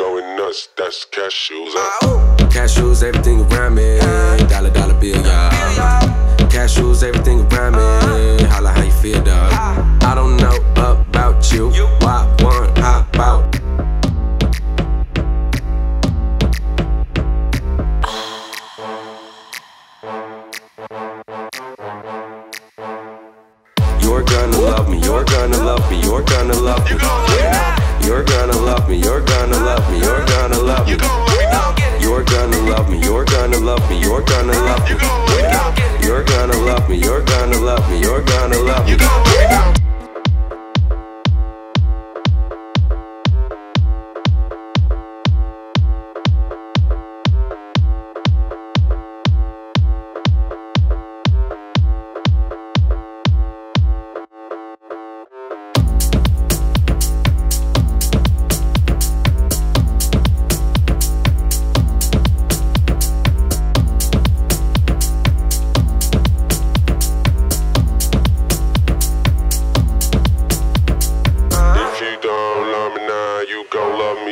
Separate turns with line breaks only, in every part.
nuts, that's cashews.
Uh. Cashews, everything around me. Dollar, dollar bill, y'all. Cashews, everything around me. Holla how you feel, dog. I don't know about you. Why one hop out? You're gonna love me, you're gonna love me, you're gonna love me. You're gonna love me, you're gonna love me, you're gonna love me. You're gonna love me, you're gonna love me, you're gonna love me. You're gonna love me, you're gonna love me, you're gonna love me.
If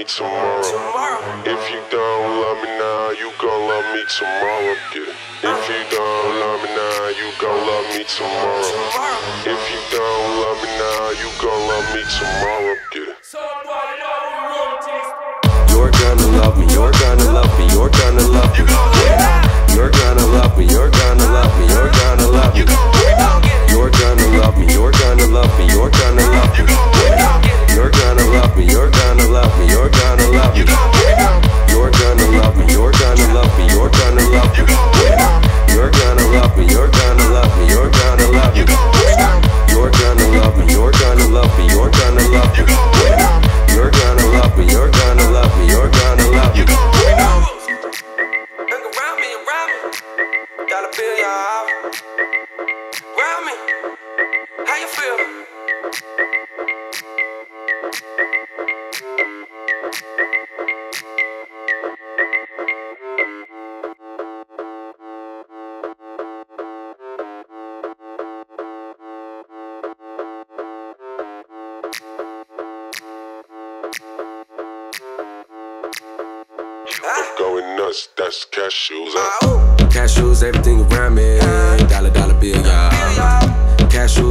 me tomorrow. If you don't love me now, you gon' love me tomorrow. Yeah. If you don't love me now, you gon' love me tomorrow. If you don't love me now, you gon' love me tomorrow. Yeah.
You're gonna love me, you're gonna love me, you're gonna love me. Me, you're gonna love me, you're gonna love me. You're gonna love me, you're gonna love me, you're gonna love me. You're gonna love me, you're gonna love me, you're gonna love me. Look around me, around me. Dollar bill, y'all. Around
Going nuts, that's cashews.
Cashews, everything around me. Dollar, dollar bill, y'all. Cashews,